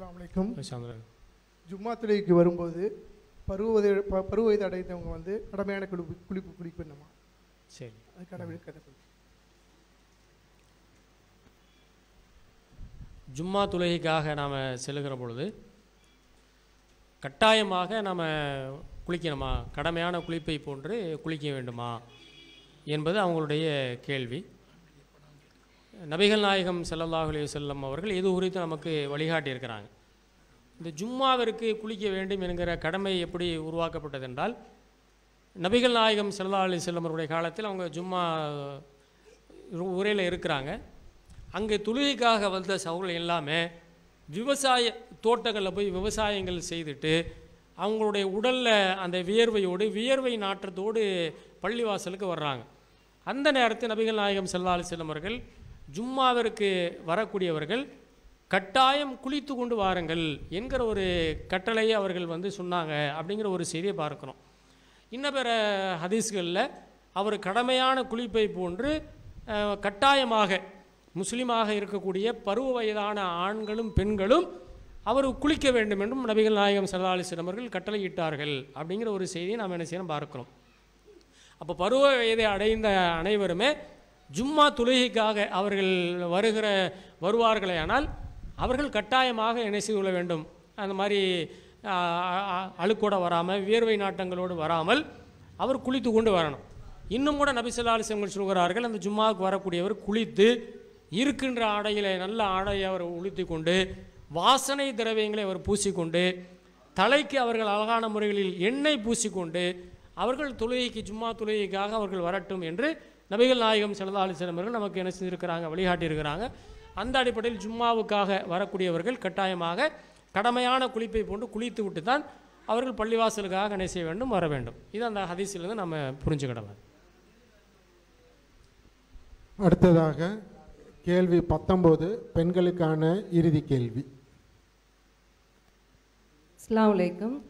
அஸ்ஸலாமு அலைக்கும். சந்திரன் ஜும்மா தொழுகைக்கு வரும்போது பருவ வயது பருவ வயது அடைந்தவங்க வந்து கடமையான குளிப்பு குளிப்பு குளிக்கணுமா சரி. அதுக்கான விளக்கத்தை கொடுங்க. ஜும்மா தொழுகைக்காக நாம் செல்லுகிற பொழுது கட்டாயமாக நாம் குளிக்கணுமா? கடமையான குளிப்பை போன்று குளிக்க வேண்டுமா? என்பது அவங்களுடைய கேள்வி. நபிகள் நாயகம் ஸல்லல்லாஹு அலைஹி அவர்கள் இது குறித்து நமக்கு வழிகாட்டியிருக்கிறாங்க. இந்த ஜும்மாவிற்கு குளிக்க வேண்டும் என்கிற கடமை எப்படி உருவாக்கப்பட்டது என்றால் நபிகள் நாயகம் செல்லா அலி வஸல்லம் அவருடைய காலத்தில் அவங்க ஜும்மா உரையில் இருக்கிறாங்க. அங்கே தொழுகைக்காக வந்த சவுகள் எல்லாமே விவசாய தோட்டங்களில் போய் விவசாயங்கள் செய்துட்டு அவங்களுடைய உடலில் அந்த வியர்வையோடு வியர்வை நாற்றத்தோடு பள்ளிவாசலுக்கு வர்றாங்க. அந்த நேரத்தில் நபிகள் நாயகம் செல்லா அலி வஸல்லம் அவர்கள் ஜும்மாவிற்கு வரக்கூடியவர்கள் கட்டாயம் குளித்து கொண்டு வாருங்கள் என்கிற ஒரு கட்டளையை அவர்கள் வந்து சொன்னாங்க அப்படிங்கிற ஒரு செய்தியை பார்க்குறோம். இன்ன பிற ஹதீஸ்களில் அவர் கடமையான குளிப்பை போன்று கட்டாயமாக முஸ்லீமாக இருக்கக்கூடிய பருவ வயதான ஆண்களும் பெண்களும் அவர் குளிக்க வேண்டும் என்றும் நபிகள் நாயகம் ஸல்லல்லாஹு அலைஹி அவர்கள் கட்டளையிட்டார்கள் அப்படிங்கிற ஒரு செய்தியை நாம் என்ன செய்யணும் பார்க்கிறோம். அப்போ பருவ வயதை அடைந்த அனைவருமே ஜும்மா தொழுகைக்காக அவர்கள் வருகிற வருவார்களே ஆனால் அவர்கள் கட்டாயமாக என்ன செய்து கொள்ள வேண்டும்? அந்த மாதிரி அழுக்கோட வராமல் வியர்வை நாட்டங்களோடு வராமல் அவர் குளித்து கொண்டு வரணும். இன்னும் கூட நபிசல்லா அலிசங்கள் சொல்கிறார்கள் அந்த ஜும்மாவுக்கு வரக்கூடியவர் குளித்து இருக்கின்ற ஆடைகளை நல்ல ஆடையை அவர் உளுத்தி கொண்டு வாசனை திரவியங்களை அவர் பூசிக்கொண்டு தலைக்கு அவர்கள் அழகான முறைகளில் எண்ணெய் பூசிக்கொண்டு அவர்கள் தொழுகைக்கு ஜும்மா தொழுகைக்காக அவர்கள் வரட்டும் என்று நபிகள் நாயகம் ஸல்லல்லாஹு அலைஹி நமக்கு என்ன செஞ்சுருக்கிறாங்க வழிகாட்டியிருக்கிறாங்க. அந்த அடிப்படையில் ஜும்மாவுக்காக வரக்கூடியவர்கள் கட்டாயமாக கடமையான குளிப்பை போன்று குளித்து விட்டு தான் அவர்கள் பள்ளிவாசலுக்காக என்ன செய்ய வேண்டும் வர வேண்டும். இது அந்த ஹதீஸிலிருந்து நம்ம புரிஞ்சுக்கிடலாம். அடுத்ததாக கேள்வி பத்தொம்போது பெண்களுக்கான இறுதி கேள்வி. அஸ்ஸலாமு அலைக்கும்.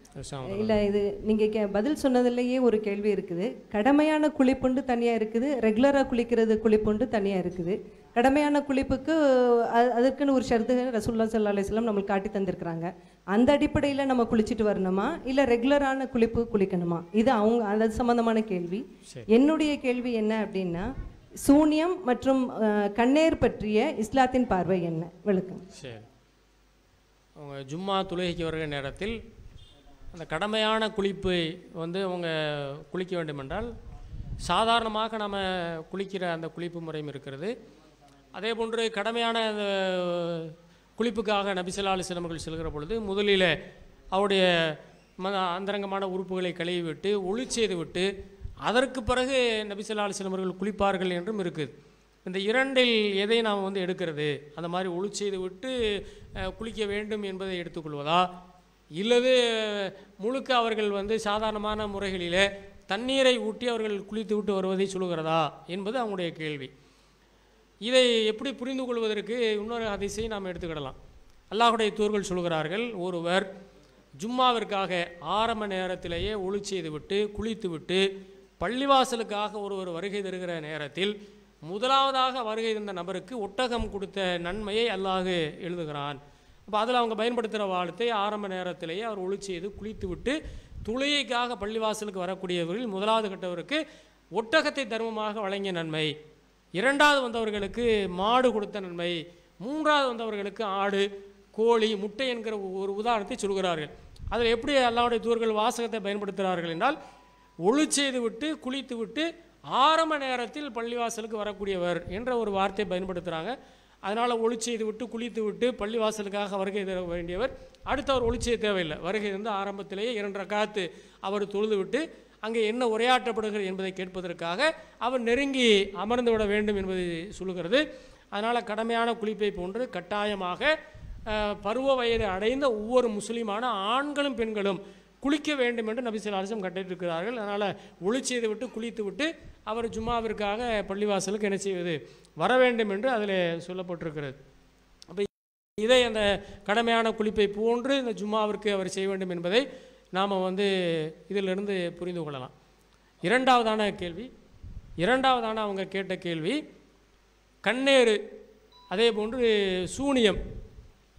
இல்லை இது நீங்கள் கே பதில் சொன்னதுலேயே ஒரு கேள்வி இருக்குது. கடமையான குளிப்புண்டு தனியாக இருக்குது ரெகுலராக குளிக்கிறது குளிப்புண்டு தனியாக இருக்குது. கடமையான குளிப்புக்கு அ- அதற்குன்னு ஒரு ஷர்த்து ரசூல்லா சல்லா அலிஸ்லாம் நம்மளுக்கு காட்டி தந்திருக்கிறாங்க. அந்த அடிப்படையில் நம்ம குளிச்சுட்டு வரணுமா? இல்லை ரெகுலரான குளிப்பு குளிக்கணுமா? இது அவங்க அது சம்மந்தமான கேள்வி. என்னுடைய கேள்வி என்ன அப்படின்னா சூனியம் மற்றும் கண்ணேர் பற்றிய இஸ்லாத்தின் பார்வை என்ன? விளக்கம் அவங்க ஜும்மா துலகிக்கு வருகிற நேரத்தில் அந்த கடமையான குளிப்பை வந்து அவங்க குளிக்க வேண்டுமென்றால் சாதாரணமாக நம்ம குளிக்கிற அந்த குளிப்பு முறையும் இருக்கிறது. அதே போன்று கடமையான அந்த குளிப்புக்காக நபிசல்லா சிலமர்கள் செல்கிற பொழுது முதலில் அவருடைய ம அந்தரங்கமான உறுப்புகளை கழுவி விட்டு ஒளி செய்து விட்டு அதற்கு பிறகு நபிசல்லா சிலமர்கள் குளிப்பார்கள் என்றும் இருக்குது. இந்த இரண்டில் எதை நாம் வந்து எடுக்கிறது? அந்த மாதிரி ஒளி செய்து விட்டு குளிக்க வேண்டும் என்பதை எடுத்துக்கொள்வதா? இல்லது முழுக்க அவர்கள் வந்து சாதாரணமான முறைகளிலே தண்ணீரை ஊட்டி அவர்கள் குளித்து விட்டு வருவதை சொல்கிறதா என்பது அவங்களுடைய கேள்வி. இதை எப்படி புரிந்து கொள்வதற்கு இன்னொரு அதிசயை நாம் எடுத்துக்கிடலாம். அல்லாஹுடைய தூர்கள் சொல்கிறார்கள் ஒருவர் ஜும்மாவிற்காக ஆரம்ப நேரத்திலேயே ஒளி செய்துவிட்டு குளித்துவிட்டு பள்ளிவாசலுக்காக ஒருவர் வருகை தருகிற நேரத்தில் முதலாவதாக வருகை தந்த நபருக்கு ஒட்டகம் கொடுத்த நன்மையை அல்லாஹ் எழுதுகிறான். அப்போ அதில் அவங்க பயன்படுத்துகிற வாழ்த்தை ஆரம்ப நேரத்திலேயே அவர் ஒளி செய்து குளித்துவிட்டு துளையைக்காக பள்ளிவாசலுக்கு வரக்கூடியவர்கள் முதலாவது கட்டவருக்கு ஒட்டகத்தை தர்மமாக வழங்கிய நன்மை. இரண்டாவது வந்தவர்களுக்கு மாடு கொடுத்த நன்மை. மூன்றாவது வந்தவர்களுக்கு ஆடு கோழி முட்டை என்கிற ஒரு உதாரணத்தை சொல்கிறார்கள். அதில் எப்படி அல்லாவுடைய தூர்கள் வாசகத்தை பயன்படுத்துகிறார்கள் என்றால் ஒளி செய்து விட்டு குளித்து விட்டு ஆரம்ப நேரத்தில் பள்ளிவாசலுக்கு வரக்கூடியவர் என்ற ஒரு வார்த்தை பயன்படுத்துகிறாங்க அதனால் ஒளிச்செய்து விட்டு குளித்து விட்டு பள்ளிவாசலுக்காக வருகை தர வேண்டியவர். அடுத்து அவர் ஒளிச்செய்ய தேவையில்லை. வருகை வந்து ஆரம்பத்திலேயே இரண்டரை காத்து அவர் தொழுது விட்டு அங்கே என்ன உரையாற்றப்படுகிறது என்பதை கேட்பதற்காக அவர் நெருங்கி அமர்ந்து விட வேண்டும் என்பதை சொல்லுகிறது. அதனால் கடமையான குளிப்பை போன்று கட்டாயமாக பருவ வயது அடைந்த ஒவ்வொரு முஸ்லீமான ஆண்களும் பெண்களும் குளிக்க வேண்டும் என்று நபிசல் அரசம் கட்டிட்டிருக்கிறார்கள் அதனால் ஒளி செய்து விட்டு குளித்து விட்டு அவர் ஜும்மாவிற்காக பள்ளிவாசலுக்கு என்ன செய்வது? வர வேண்டும் என்று அதில் சொல்லப்பட்டிருக்கிறது. அப்போ இதை அந்த கடமையான குளிப்பை போன்று இந்த ஜும்மாவிற்கு அவர் செய்ய வேண்டும் என்பதை நாம் வந்து இதிலிருந்து புரிந்து கொள்ளலாம். இரண்டாவதான கேள்வி இரண்டாவதான அவங்க கேட்ட கேள்வி கண்ணேறு அதே போன்று சூனியம்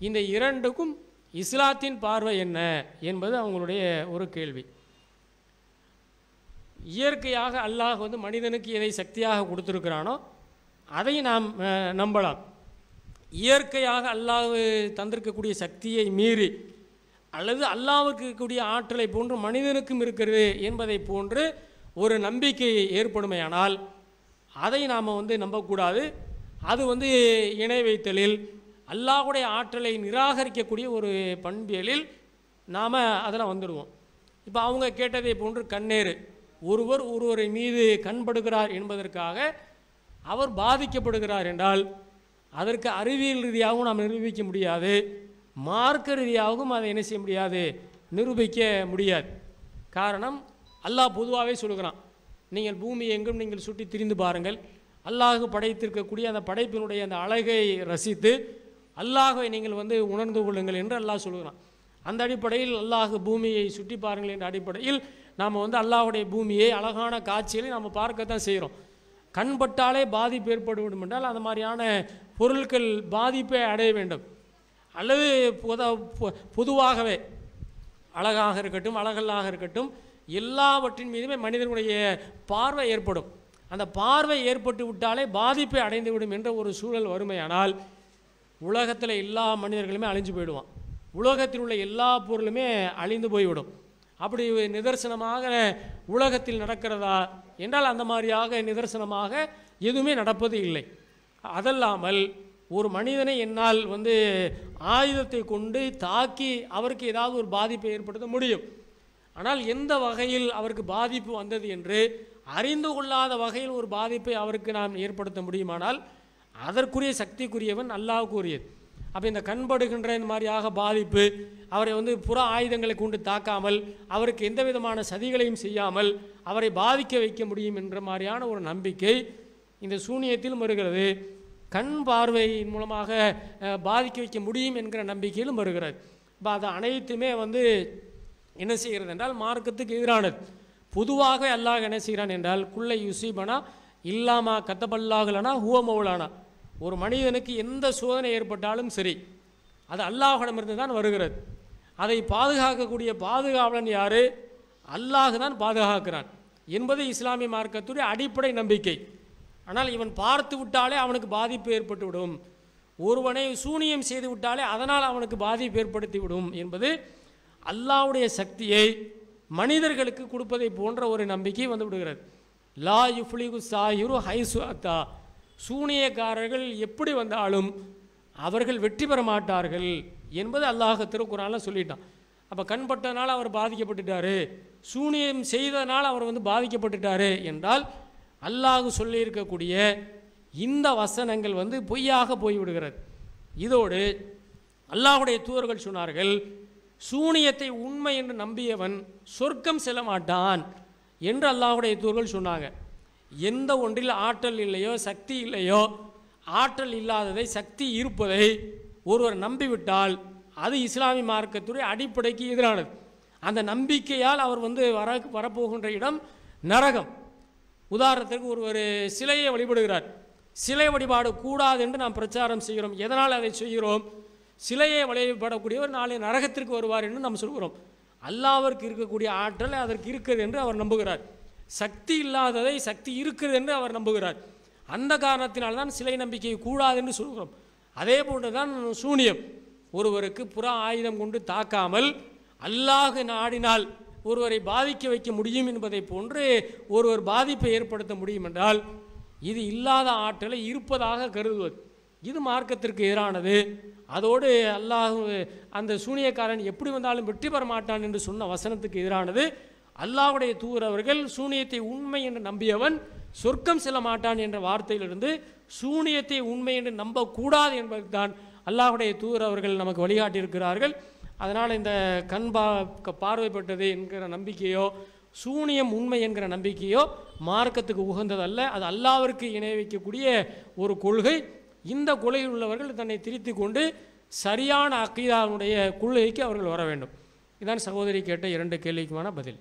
இந்த இரண்டுக்கும் இஸ்லாத்தின் பார்வை என்ன என்பது அவங்களுடைய ஒரு கேள்வி. இயற்கையாக அல்லாஹ் வந்து மனிதனுக்கு எதை சக்தியாக கொடுத்துருக்கிறானோ அதை நாம் நம்பலாம். இயற்கையாக அல்லாஹ் தந்திருக்கக்கூடிய சக்தியை மீறி அல்லது அல்லாவுக்கு இருக்கக்கூடிய ஆற்றலை போன்று மனிதனுக்கும் இருக்கிறது என்பதை போன்று ஒரு நம்பிக்கை ஏற்படுமையானால் அதை நாம் வந்து நம்பக்கூடாது. அது வந்து இணை வைத்தலில் அல்லாஹுடைய ஆற்றலை நிராகரிக்கக்கூடிய ஒரு பண்பியலில் நாம் அதில் வந்துடுவோம். இப்போ அவங்க கேட்டதை போன்று கண்ணேறு. ஒருவர் ஒருவரை மீது கண்படுகிறார் என்பதற்காக அவர் பாதிக்கப்படுகிறார் என்றால் அதற்கு அறிவியல் ரீதியாகவும் நாம் நிரூபிக்க முடியாது. மார்க்க ரீதியாகவும் அதை என்ன செய்ய முடியாது? நிரூபிக்க முடியாது. காரணம் அல்லாஹ் பொதுவாகவே சொல்லுகிறான். நீங்கள் பூமி எங்கும் நீங்கள் சுற்றி திரிந்து பாருங்கள். அல்லாஹு படைத்திருக்கக்கூடிய அந்த படைப்பினுடைய அந்த அழகை ரசித்து அல்லாஹை நீங்கள் வந்து உணர்ந்து கொள்ளுங்கள் என்று அல்லாஹ் சொல்கிறான் அந்த அடிப்படையில் அல்லாஹ் பூமியை சுற்றி பாருங்கள் என்ற அடிப்படையில் நாம் வந்து அல்லாஹுடைய பூமியை அழகான காட்சிகளை நாம் பார்க்கத்தான் செய்கிறோம். கண்பட்டாலே பாதிப்பு ஏற்படும் என்றால் அந்த மாதிரியான பொருட்கள் பாதிப்பை அடைய வேண்டும். அல்லது பொ- பொதுவாகவே அழகாக இருக்கட்டும் அழகல்லாக இருக்கட்டும் எல்லாவற்றின் மீதுமே மனிதனுடைய பார்வை ஏற்படும். அந்த பார்வை ஏற்பட்டு விட்டாலே பாதிப்பை அடைந்து விடும் என்ற ஒரு சூழல் வறுமையானால் உலகத்தில் எல்லா மனிதர்களுமே அழிஞ்சு போயிடுவான். உலகத்தில் உள்ள எல்லா பொருளுமே அழிந்து போய்விடும். அப்படி நிதர்சனமாக உலகத்தில் நடக்கிறதா என்றால் அந்த மாதிரியாக நிதர்சனமாக எதுவுமே நடப்பது இல்லை. அதல்லாமல் ஒரு மனிதனை என்னால் வந்து ஆயுதத்தை கொண்டு தாக்கி அவருக்கு ஏதாவது ஒரு பாதிப்பை ஏற்படுத்த முடியும். ஆனால் எந்த வகையில் அவருக்கு பாதிப்பு வந்தது என்று அறிந்து கொள்ளாத வகையில் ஒரு பாதிப்பை அவருக்கு நாம் ஏற்படுத்த முடியுமானால் அதற்குரிய சக்திக்குரியவன் அல்லாவுக்குரியது அப்போ இந்த கண்படுகின்ற இந்த மாதிரியாக பாதிப்பு அவரை வந்து புற ஆயுதங்களை கொண்டு தாக்காமல் அவருக்கு எந்த விதமான சதிகளையும் செய்யாமல் அவரை பாதிக்க வைக்க முடியும் என்ற மாதிரியான ஒரு நம்பிக்கை இந்த சூனியத்திலும் வருகிறது. கண் பார்வையின் மூலமாக பாதிக்க வைக்க முடியும் என்கிற நம்பிக்கையிலும் வருகிறது. இப்போ அது அனைத்துமே வந்து என்ன செய்கிறது என்றால் மார்க்கத்துக்கு எதிரானது. பொதுவாக அல்லாஹ் என்ன செய்கிறான் என்றால் குள்ளை யுசிபனா இல்லாமா கத்தபல்லாகலனா ஹுவ மௌலானா. ஒரு மனிதனுக்கு எந்த சோதனை ஏற்பட்டாலும் சரி அது அல்லாஹிடமிருந்து தான் வருகிறது. அதை பாதுகாக்கக்கூடிய பாதுகாவலன் யார்? அல்லாஹ் தான் பாதுகாக்கிறான் என்பது இஸ்லாமிய மார்க்கத்துடைய அடிப்படை நம்பிக்கை. ஆனால் இவன் பார்த்து விட்டாலே அவனுக்கு பாதிப்பு ஏற்பட்டு விடும் ஒருவனை சூனியம் செய்து விட்டாலே அதனால் அவனுக்கு பாதிப்பு ஏற்படுத்தி விடும் என்பது அல்லாஹ்வுடைய சக்தியை மனிதர்களுக்கு கொடுப்பதை போன்ற ஒரு நம்பிக்கை வந்து விடுகிறது லா யுஃப்லிகு சாயுரு ஹைசு அத்தா. சூனியக்காரர்கள் எப்படி வந்தாலும் அவர்கள் வெற்றி பெற மாட்டார்கள் என்பது அல்லாஹ் திருக்குறானில் சொல்லிட்டான். அப்போ கண்பட்டனால அவர் பாதிக்கப்பட்டுட்டாரு. சூனியம் செய்தனால் அவர் வந்து பாதிக்கப்பட்டுட்டாரு என்றால் அல்லாஹ் சொல்லியிருக்கக்கூடிய இந்த வசனங்கள் வந்து பொய்யாக போய்விடுகிறது. இதோடு அல்லாஹுடைய தூதர்கள் சொன்னார்கள் சூனியத்தை உண்மை என்று நம்பியவன் சொர்க்கம் செல்ல மாட்டான். என்று அல்லாஹுடைய தூர்கள் சொன்னாங்க. எந்த ஒன்றில் ஆற்றல் இல்லையோ சக்தி இல்லையோ ஆற்றல் இல்லாததை சக்தி இருப்பதை ஒருவர் நம்பிவிட்டால் அது இஸ்லாமிய மார்க்கத்துடைய அடிப்படைக்கு எதிரானது. அந்த நம்பிக்கையால் அவர் வந்து வர வரப்போகின்ற இடம் நரகம். உதாரணத்திற்கு ஒருவர் சிலையை வழிபடுகிறார். சிலை வழிபாடு கூடாது என்று நாம் பிரச்சாரம் செய்கிறோம். எதனால் அதை செய்கிறோம்? சிலையை வழிபடக்கூடியவர் நாளை நரகத்திற்கு வருவார் என்று நாம் சொல்கிறோம். அல்லாவிற்கு இருக்கக்கூடிய ஆற்றல் அதற்கு இருக்கிறது என்று அவர் நம்புகிறார். சக்தி இல்லாததை சக்தி இருக்கிறது என்று அவர் நம்புகிறார். அந்த காரணத்தினால்தான் சிலை நம்பிக்கை கூடாது என்று சொல்கிறோம். அதே போன்று தான் சூனியம். ஒருவருக்கு புற ஆயுதம் கொண்டு தாக்காமல் அல்லாஹ் நாடினால் ஒருவரை பாதிக்க வைக்க முடியும் என்பதை போன்று ஒருவர் பாதிப்பை ஏற்படுத்த முடியும் என்றால் இது இல்லாத ஆற்றலை இருப்பதாக கருதுவது. இது மார்க்கத்திற்கு எதிரானது. அதோடு அல்லாஹ் அந்த சூனியக்காரன் எப்படி வந்தாலும் வெற்றி பெற மாட்டான் என்று சொன்ன வசனத்துக்கு எதிரானது. அல்லாஹ்வுடைய தூரவர்கள் சூனியத்தை உண்மை என்று நம்பியவன் சொர்க்கம் செல்ல மாட்டான் என்ற வார்த்தையிலிருந்து சூனியத்தை உண்மை என்று நம்பக்கூடாது என்பதுதான் அல்லாஹ்வுடைய தூரவர்கள் நமக்கு வழிகாட்டியிருக்கிறார்கள். அதனால் இந்த கண் பா பார்வைப்பட்டது என்கிற நம்பிக்கையோ சூனியம் உண்மை என்கிற நம்பிக்கையோ மார்க்கத்துக்கு உகந்ததல்ல. அது அல்லாவிற்கு இணை வைக்கக்கூடிய ஒரு கொள்கை. இந்த குலையில் உள்ளவர்கள் தன்னை திரித்து கொண்டு சரியான அக்கீதாவுடைய கொள்கைக்கு அவர்கள் வர வேண்டும். இதான் சகோதரி கேட்ட இரண்டு கேள்விக்குமான பதில்.